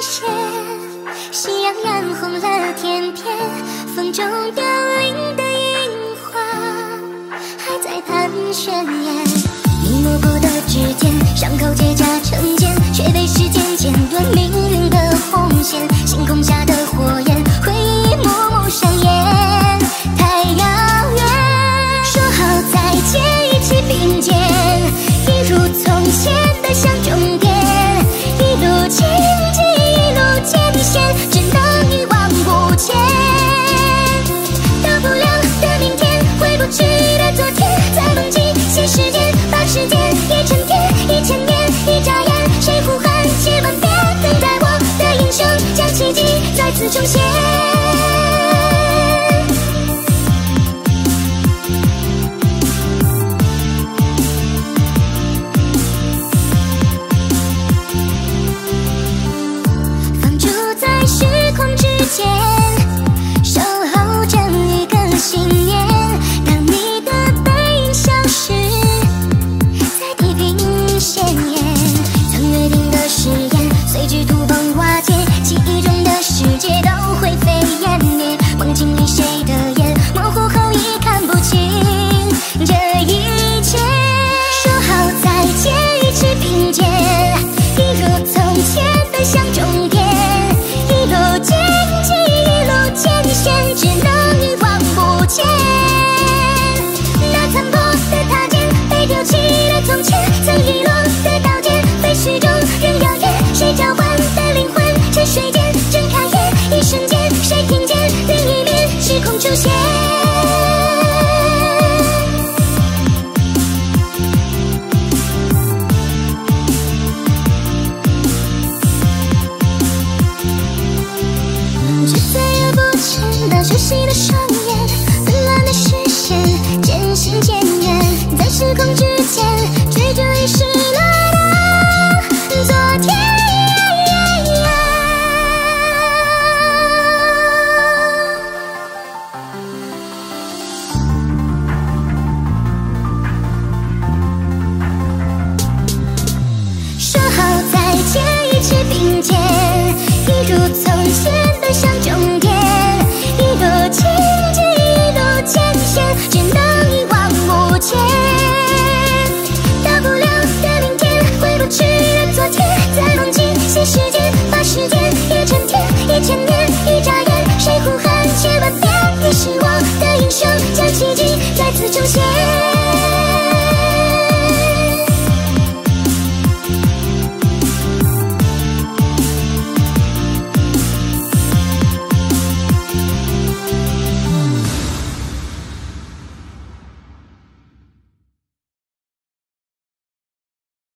线夕阳染红了天边风中凋零的樱花还在盘旋出现。就再也不见那熟悉的双眼奔乱的视线渐行渐远